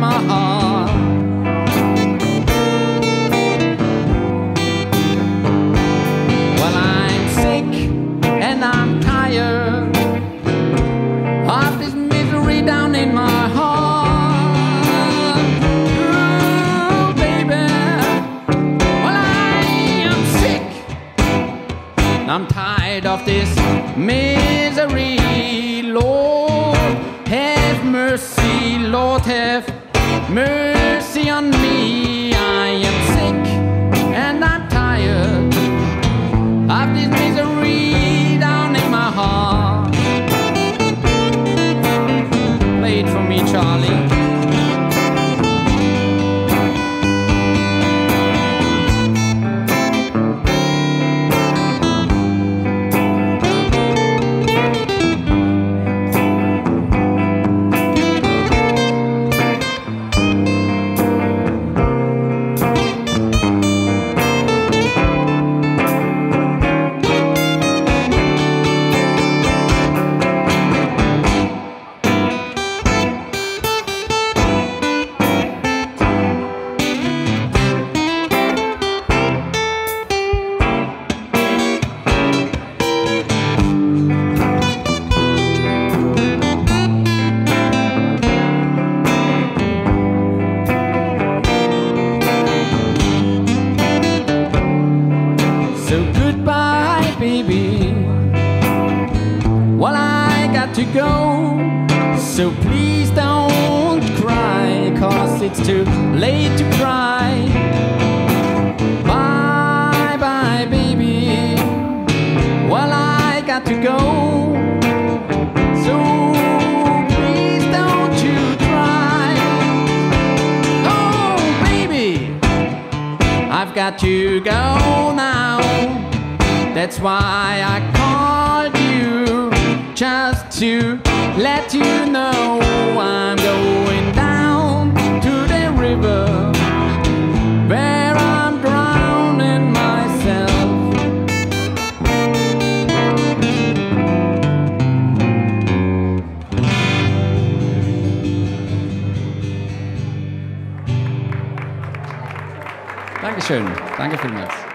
my heart. Well, I'm sick and I'm tired of this misery down in my heart. Ooh, baby. Well, I am sick. I'm tired of this misery. Lord, have mercy. Lord, have mercy on me. To go. So please don't cry, cause it's too late to cry. Bye bye, baby. Well, I got to go. So please don't you cry. Oh, baby. I've got to go now. That's why I you just to let you know I'm going down to the river where I'm drowning myself. Dankeschön. Danke vielmals.